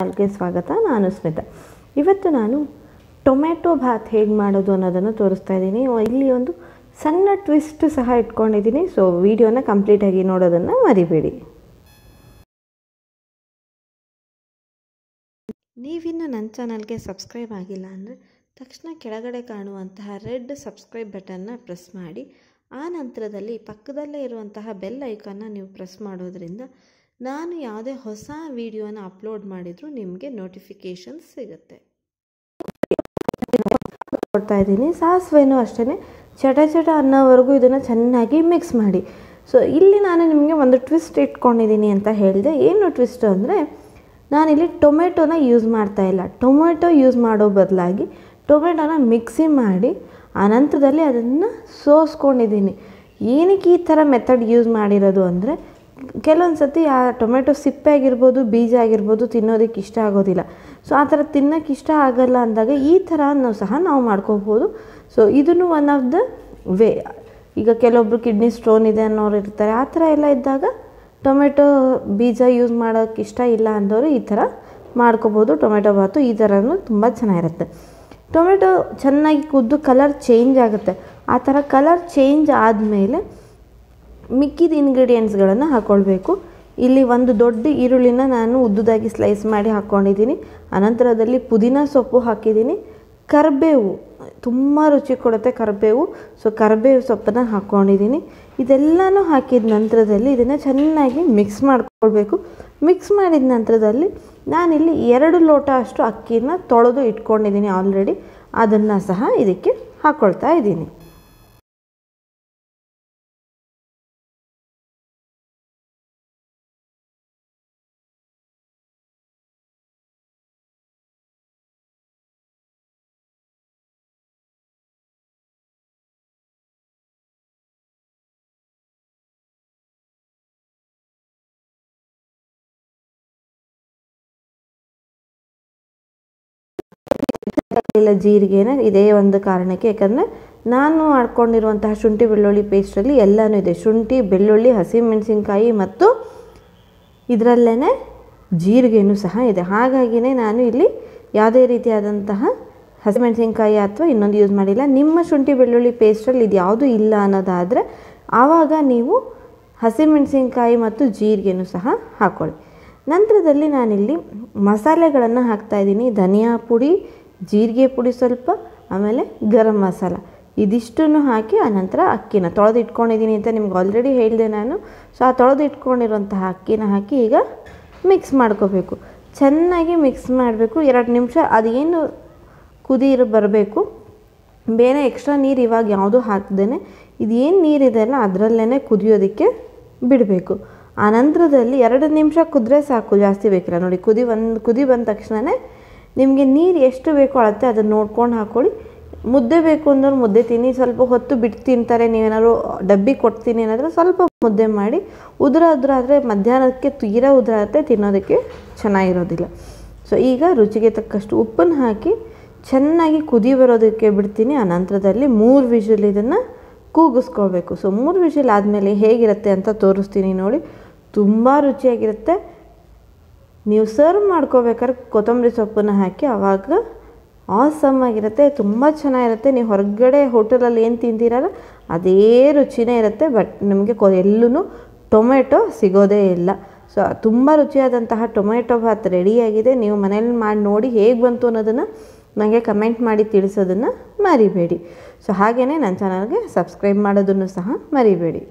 ಚಾನಲ್ಗೆ ಸ್ವಾಗತ, ನಾನು ಸ್ಮಿತಾ. ಇವತ್ತು ನಾನು ಟೊಮೆಟೊ ಭಾತ್ ಹೇಗೆ ಮಾಡೋದು ಅನ್ನೋದನ್ನು ತೋರಿಸ್ತಾ ಇದ್ದೀನಿ. ಇಲ್ಲಿ ಒಂದು ಸಣ್ಣ ಟ್ವಿಸ್ಟ್ ಸಹ ಇಟ್ಕೊಂಡಿದ್ದೀನಿ, ಸೊ ವಿಡಿಯೋನ ಕಂಪ್ಲೀಟಾಗಿ ನೋಡೋದನ್ನು ಮರಿಬೇಡಿ. ನೀವಿನ್ನು ನನ್ನ ಚಾನಲ್ಗೆ ಸಬ್ಸ್ಕ್ರೈಬ್ ಆಗಿಲ್ಲ ಅಂದರೆ ತಕ್ಷಣ ಕೆಳಗಡೆ ಕಾಣುವಂತಹ ರೆಡ್ ಸಬ್ಸ್ಕ್ರೈಬ್ ಬಟನ್ನ ಪ್ರೆಸ್ ಮಾಡಿ. ಆ ನಂತರದಲ್ಲಿ ಪಕ್ಕದಲ್ಲೇ ಇರುವಂತಹ ಬೆಲ್ ಐಕಾನ್ನ ನೀವು ಪ್ರೆಸ್ ಮಾಡೋದ್ರಿಂದ ನಾನು ಯಾವುದೇ ಹೊಸ ವಿಡಿಯೋನ ಅಪ್ಲೋಡ್ ಮಾಡಿದರೂ ನಿಮಗೆ ನೋಟಿಫಿಕೇಷನ್ ಸಿಗುತ್ತೆ. ಕೊಡ್ತಾ ಇದ್ದೀನಿ. ಸಾಸಿವೆನೂ ಅಷ್ಟೇ ಚಟ ಚಟ ಅನ್ನೋವರೆಗೂ ಇದನ್ನು ಚೆನ್ನಾಗಿ ಮಿಕ್ಸ್ ಮಾಡಿ. ಸೊ ಇಲ್ಲಿ ನಾನು ನಿಮಗೆ ಒಂದು ಟ್ವಿಸ್ಟ್ ಇಟ್ಕೊಂಡಿದ್ದೀನಿ ಅಂತ ಹೇಳಿದೆ. ಏನು ಟ್ವಿಸ್ಟ್ ಅಂದರೆ, ನಾನಿಲ್ಲಿ ಟೊಮೆಟೊನ ಯೂಸ್ ಮಾಡ್ತಾ ಇಲ್ಲ. ಟೊಮೆಟೊ ಯೂಸ್ ಮಾಡೋ ಬದಲಾಗಿ ಟೊಮೆಟೊನ ಮಿಕ್ಸಿ ಮಾಡಿ ಅನಂತರದಲ್ಲಿ ಅದನ್ನು ಸೋಸ್ಕೊಂಡಿದ್ದೀನಿ. ಏನಕ್ಕೆ ಈ ಥರ ಮೆಥಡ್ ಯೂಸ್ ಮಾಡಿರೋದು ಅಂದರೆ ಕೆಲವೊಂದು ಸತಿ ಆ ಟೊಮೆಟೊ ಸಿಪ್ಪೆ ಆಗಿರ್ಬೋದು ಬೀಜ ಆಗಿರ್ಬೋದು ತಿನ್ನೋದಕ್ಕೆ ಇಷ್ಟ ಆಗೋದಿಲ್ಲ. ಸೊ ಆ ಥರ ತಿನ್ನೋಕ್ಕೆ ಇಷ್ಟ ಆಗಲ್ಲ ಅಂದಾಗ ಈ ಥರನೂ ಸಹ ನಾವು ಮಾಡ್ಕೋಬೋದು. ಸೊ ಇದನ್ನು ಒನ್ ಆಫ್ ದ ವೇ ಈಗ ಕೆಲವೊಬ್ರು ಕಿಡ್ನಿ ಸ್ಟೋನ್ ಇದೆ ಅನ್ನೋರು ಇರ್ತಾರೆ. ಆ ಥರ ಎಲ್ಲ ಇದ್ದಾಗ ಟೊಮೆಟೊ ಬೀಜ ಯೂಸ್ ಮಾಡೋಕ್ಕೆ ಇಷ್ಟ ಇಲ್ಲ ಅಂದವರು ಈ ಥರ ಮಾಡ್ಕೋಬೋದು. ಟೊಮೆಟೊ ಬಾತು ಈ ಥರನೂ ತುಂಬ ಚೆನ್ನಾಗಿರುತ್ತೆ. ಟೊಮೆಟೊ ಚೆನ್ನಾಗಿ ಕುದ್ದು ಕಲರ್ ಚೇಂಜ್ ಆಗುತ್ತೆ. ಆ ಥರ ಕಲರ್ ಚೇಂಜ್ ಆದಮೇಲೆ ಮಿಕ್ಕಿದ ಇಂಗ್ರೀಡಿಯೆಂಟ್ಸ್ಗಳನ್ನು ಹಾಕ್ಕೊಳ್ಬೇಕು ಇಲ್ಲಿ ಒಂದು ದೊಡ್ಡ ಈರುಳ್ಳಿನ ನಾನು ಉದ್ದುದಾಗಿ ಸ್ಲೈಸ್ ಮಾಡಿ ಹಾಕ್ಕೊಂಡಿದ್ದೀನಿ ಅನಂತರದಲ್ಲಿ ಪುದೀನ ಸೊಪ್ಪು ಹಾಕಿದ್ದೀನಿ. ಕರಿಬೇವು, ತುಂಬ ರುಚಿ ಕೊಡುತ್ತೆ ಕರಿಬೇವು. ಸೊ ಕರಿಬೇವು ಸೊಪ್ಪನ್ನು ಹಾಕ್ಕೊಂಡಿದ್ದೀನಿ ಇದೆಲ್ಲನೂ ಹಾಕಿದ ನಂತರದಲ್ಲಿ ಇದನ್ನು ಚೆನ್ನಾಗಿ ಮಿಕ್ಸ್ ಮಾಡ್ಕೊಳ್ಬೇಕು. ಮಿಕ್ಸ್ ಮಾಡಿದ ನಂತರದಲ್ಲಿ ನಾನಿಲ್ಲಿ ಎರಡು ಲೋಟ ಅಷ್ಟು ಅಕ್ಕಿನ ತೊಳೆದು ಇಟ್ಕೊಂಡಿದ್ದೀನಿ ಆಲ್ರೆಡಿ ಅದನ್ನು ಸಹ ಇದಕ್ಕೆ ಹಾಕ್ಕೊಳ್ತಾ ಇದ್ದೀನಿ. ಇಲ್ಲ ಜೀರಿಗೆನ ಇದೇ ಒಂದು ಕಾರಣಕ್ಕೆ. ಯಾಕಂದರೆ ನಾನು ಮಾಡ್ಕೊಂಡಿರುವಂತಹ ಶುಂಠಿ ಬೆಳ್ಳುಳ್ಳಿ ಪೇಸ್ಟಲ್ಲಿ ಎಲ್ಲನೂ ಇದೆ. ಶುಂಠಿ, ಬೆಳ್ಳುಳ್ಳಿ, ಹಸಿಮೆಣಸಿನ್ಕಾಯಿ ಮತ್ತು ಇದರಲ್ಲೇ ಜೀರಿಗೆನೂ ಸಹ ಇದೆ. ಹಾಗಾಗಿಯೇ ನಾನು ಇಲ್ಲಿ ಯಾವುದೇ ರೀತಿಯಾದಂತಹ ಹಸಿಮೆಣಸಿನ್ಕಾಯಿ ಅಥವಾ ಇನ್ನೊಂದು ಯೂಸ್ ಮಾಡಿಲ್ಲ. ನಿಮ್ಮ ಶುಂಠಿ ಬೆಳ್ಳುಳ್ಳಿ ಪೇಸ್ಟಲ್ಲಿ ಇದು ಯಾವುದೂ ಇಲ್ಲ ಅನ್ನೋದಾದರೆ ಆವಾಗ ನೀವು ಹಸಿಮೆಣಸಿನ್ಕಾಯಿ ಮತ್ತು ಜೀರಿಗೆನೂ ಸಹ ಹಾಕ್ಕೊಳ್ಳಿ ನಂತರದಲ್ಲಿ ನಾನಿಲ್ಲಿ ಮಸಾಲೆಗಳನ್ನು ಹಾಕ್ತಾಯಿದ್ದೀನಿ ಧನಿಯಾ ಪುಡಿ ಜೀರಿಗೆ ಪುಡಿ ಸ್ವಲ್ಪ, ಆಮೇಲೆ ಗರಂ ಮಸಾಲ. ಇದಿಷ್ಟನ್ನು ಹಾಕಿ ಆನಂತರ ಅಕ್ಕಿನ ತೊಳೆದು ಇಟ್ಕೊಂಡಿದ್ದೀನಿ ಅಂತ ನಿಮ್ಗೆ ಆಲ್ರೆಡಿ ಹೇಳಿದೆ ನಾನು. ಸೊ ಆ ತೊಳೆದು ಇಟ್ಕೊಂಡಿರುವಂತಹ ಅಕ್ಕಿನ ಹಾಕಿ ಈಗ ಮಿಕ್ಸ್ ಮಾಡ್ಕೋಬೇಕು. ಚೆನ್ನಾಗಿ ಮಿಕ್ಸ್ ಮಾಡಬೇಕು. ಎರಡು ನಿಮಿಷ ಅದೇನು ಕುದೀರು ಬರಬೇಕು. ಬೇರೆ ಎಕ್ಸ್ಟ್ರಾ ನೀರು ಇವಾಗ ಯಾವುದೂ ಹಾಕ್ದೇ ಇದೇನು ನೀರಿದೆ ಅಲ್ಲ ಅದರಲ್ಲೇ ಕುದಿಯೋದಕ್ಕೆ ಬಿಡಬೇಕು. ಆ ನಂತರದಲ್ಲಿ ಎರಡು ನಿಮಿಷ ಕುದ್ರೆ ಸಾಕು ಜಾಸ್ತಿ ಬೇಕಿಲ್ಲ. ನೋಡಿ, ಕುದಿ ಒಂದು ಕುದಿ ಬಂದ ತಕ್ಷಣವೇ ನಿಮಗೆ ನೀರು ಎಷ್ಟು ಬೇಕೋ ಅಳತೆ ಅದನ್ನು ನೋಡ್ಕೊಂಡು ಹಾಕ್ಕೊಳ್ಳಿ ಮುದ್ದೆ ಬೇಕು ಅಂದ್ರೆ ಮುದ್ದೆ ತಿನ್ನಿ, ಸ್ವಲ್ಪ ಹೊತ್ತು ಬಿಟ್ಟು ತಿಂತಾರೆ, ನೀವೇನಾದ್ರು ಡಬ್ಬಿ ಕೊಡ್ತೀನಿ ಏನಾದರೂ ಸ್ವಲ್ಪ ಮುದ್ದೆ ಮಾಡಿ, ಉದುರ ಉದುರ ಆದರೆ ಮಧ್ಯಾಹ್ನಕ್ಕೆ ತೀರಾ ಉದುರಾಗುತ್ತೆ ತಿನ್ನೋದಕ್ಕೆ ಚೆನ್ನಾಗಿರೋದಿಲ್ಲ. ಸೊ ಈಗ ರುಚಿಗೆ ತಕ್ಕಷ್ಟು ಉಪ್ಪನ್ನು ಹಾಕಿ ಚೆನ್ನಾಗಿ ಕುದಿ ಬರೋದಕ್ಕೆ ಬಿಡ್ತೀನಿ. ಆ ನಂತರದಲ್ಲಿ ಮೂರು ವಿಷಲ್ ಇದನ್ನು ಕೂಗಿಸ್ಕೊಳ್ಬೇಕು ಸೊ ಮೂರು ವಿಷಲ್ ಆದಮೇಲೆ ಹೇಗಿರುತ್ತೆ ಅಂತ ತೋರಿಸ್ತೀನಿ ನೋಡಿ. ತುಂಬ ರುಚಿಯಾಗಿರುತ್ತೆ. ನೀವು ಸರ್ವ್ ಮಾಡ್ಕೋಬೇಕಾದ್ರೆ ಕೊತ್ತಂಬರಿ ಸೊಪ್ಪನ್ನು ಹಾಕಿ ಆವಾಗ ಆಸಮ್ ಆಗಿರುತ್ತೆ, ತುಂಬ ಚೆನ್ನಾಗಿರುತ್ತೆ. ನೀವು ಹೊರಗಡೆ ಹೋಟೆಲಲ್ಲಿ ಏನು ತಿಂತೀರಲ್ಲ ಅದೇ ರುಚಿನೇ ಇರುತ್ತೆ. ಬಟ್ ನಿಮಗೆ ಕೊ ಎಲ್ಲೂ ಟೊಮೆಟೊ ಸಿಗೋದೇ ಇಲ್ಲ. ಸೊ ತುಂಬ ರುಚಿಯಾದಂತಹ ಟೊಮೆಟೊ ಭಾತ್ ರೆಡಿಯಾಗಿದೆ ನೀವು ಮನೇಲಿ ಮಾಡಿ ನೋಡಿ ಹೇಗೆ ಬಂತು ಅನ್ನೋದನ್ನು ನನಗೆ ಕಮೆಂಟ್ ಮಾಡಿ ತಿಳಿಸೋದನ್ನು ಮರಿಬೇಡಿ. ಸೊ ಹಾಗೆಯೇ ನನ್ನ ಚಾನಲ್ಗೆ ಸಬ್ಸ್ಕ್ರೈಬ್ ಮಾಡೋದನ್ನು ಸಹ ಮರಿಬೇಡಿ.